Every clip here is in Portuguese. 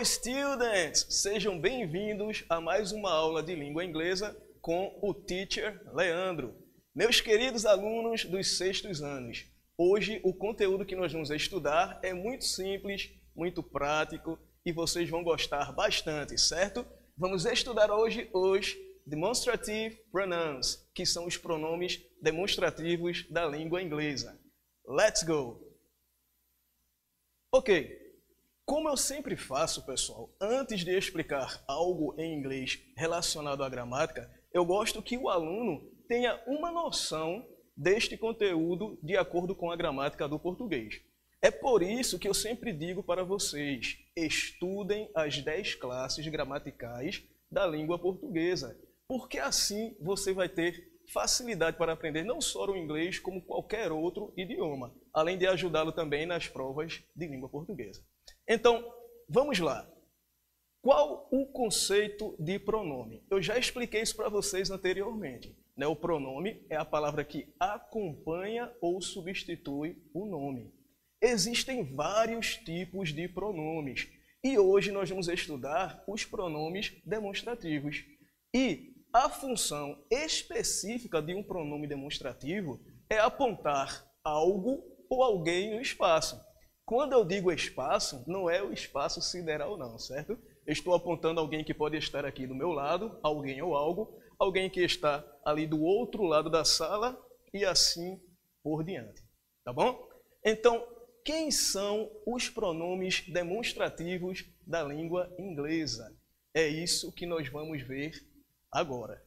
Hello, students! Sejam bem-vindos a mais uma aula de língua inglesa com o teacher Leandro. Meus queridos alunos dos sextos anos, hoje o conteúdo que nós vamos estudar é muito simples, muito prático e vocês vão gostar bastante, certo? Vamos estudar hoje os demonstrative pronouns, que são os pronomes demonstrativos da língua inglesa. Let's go! Ok, como eu sempre faço, pessoal, antes de explicar algo em inglês relacionado à gramática, eu gosto que o aluno tenha uma noção deste conteúdo de acordo com a gramática do português. É por isso que eu sempre digo para vocês, estudem as 10 classes gramaticais da língua portuguesa, porque assim você vai ter facilidade para aprender não só o inglês, como qualquer outro idioma, além de ajudá-lo também nas provas de língua portuguesa. Então, vamos lá. Qual o conceito de pronome? Eu já expliquei isso para vocês anteriormente. Né? O pronome é a palavra que acompanha ou substitui o nome. Existem vários tipos de pronomes e hoje nós vamos estudar os pronomes demonstrativos. E a função específica de um pronome demonstrativo é apontar algo ou alguém no espaço. Quando eu digo espaço, não é o espaço sideral não, certo? Estou apontando alguém que pode estar aqui do meu lado, alguém ou algo, alguém que está ali do outro lado da sala e assim por diante. Tá bom? Então, quem são os pronomes demonstrativos da língua inglesa? É isso que nós vamos ver agora.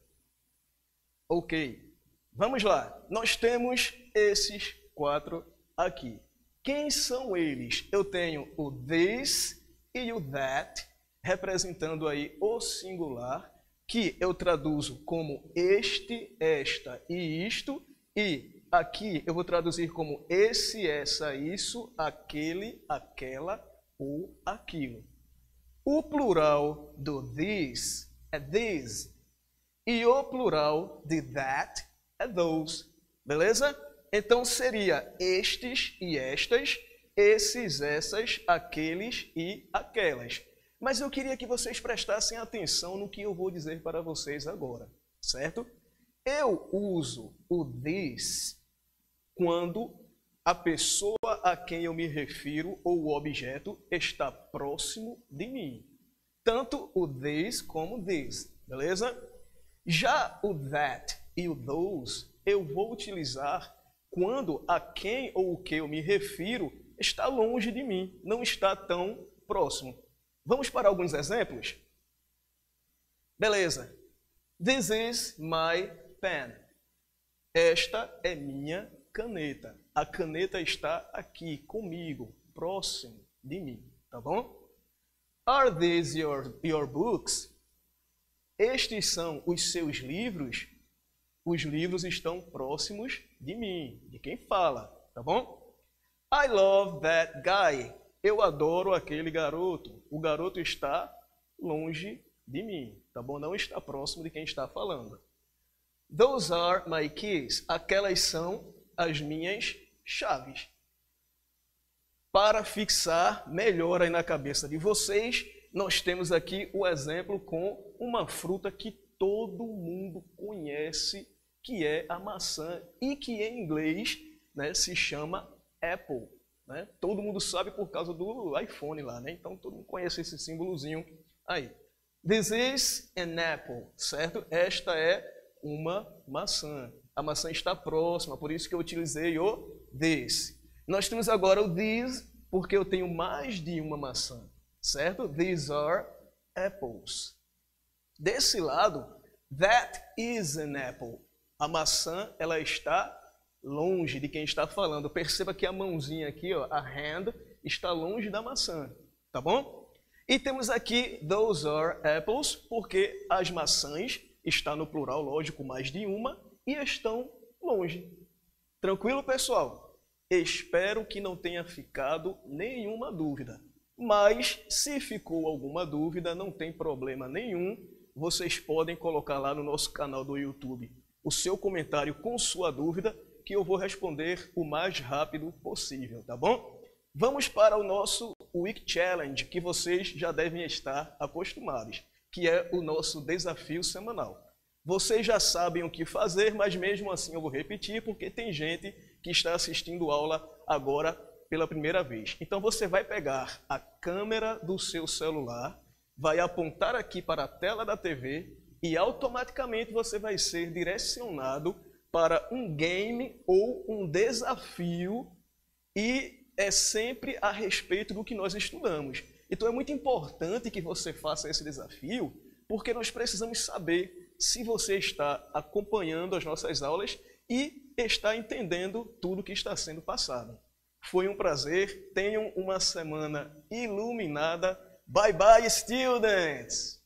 Ok, vamos lá. Nós temos esses quatro aqui. Quem são eles? Eu tenho o this e o that, representando aí o singular, que eu traduzo como este, esta e isto, e aqui eu vou traduzir como esse, essa, isso, aquele, aquela ou aquilo. O plural do this é these, e o plural de that é those. Beleza? Então seria estes e estas, esses, essas, aqueles e aquelas. Mas eu queria que vocês prestassem atenção no que eu vou dizer para vocês agora, certo? Eu uso o this quando a pessoa a quem eu me refiro ou o objeto está próximo de mim. Tanto o this como this, beleza? Já o that e o those eu vou utilizar quando a quem ou o que eu me refiro está longe de mim, não está tão próximo. Vamos para alguns exemplos? Beleza. This is my pen. Esta é minha caneta. A caneta está aqui comigo, próximo de mim, tá bom? Are these your, your books? Estes são os seus livros, os livros estão próximos de mim, de quem fala, tá bom? I love that guy. Eu adoro aquele garoto. O garoto está longe de mim, tá bom? Não está próximo de quem está falando. Those are my keys. Aquelas são as minhas chaves. Para fixar melhor aí na cabeça de vocês, nós temos aqui o exemplo com uma fruta que todo mundo conhece, que é a maçã e que em inglês né, se chama Apple. Né? Todo mundo sabe por causa do iPhone lá, né? então todo mundo conhece esse símbolozinho aí. This is an apple, certo? Esta é uma maçã. A maçã está próxima, por isso que eu utilizei o this. Nós temos agora o this, porque eu tenho mais de uma maçã certo? These are apples. Desse lado, that is an apple. A maçã, ela está longe de quem está falando. Perceba que a mãozinha aqui, ó, a hand, está longe da maçã, tá bom? E temos aqui those are apples, porque as maçãs está no plural, lógico, mais de uma, e estão longe. Tranquilo, pessoal? Espero que não tenha ficado nenhuma dúvida. Mas se ficou alguma dúvida, não tem problema nenhum. Vocês podem colocar lá no nosso canal do YouTube o seu comentário com sua dúvida, que eu vou responder o mais rápido possível, tá bom? Vamos para o nosso Week Challenge, que vocês já devem estar acostumados, que é o nosso desafio semanal. Vocês já sabem o que fazer, mas mesmo assim eu vou repetir, porque tem gente que está assistindo aula agora pela primeira vez. Então você vai pegar a câmera do seu celular, vai apontar aqui para a tela da TV e automaticamente você vai ser direcionado para um game ou um desafio e é sempre a respeito do que nós estudamos. Então é muito importante que você faça esse desafio, porque nós precisamos saber se você está acompanhando as nossas aulas e está entendendo tudo que está sendo passado. Foi um prazer, tenham uma semana iluminada. Bye bye, students!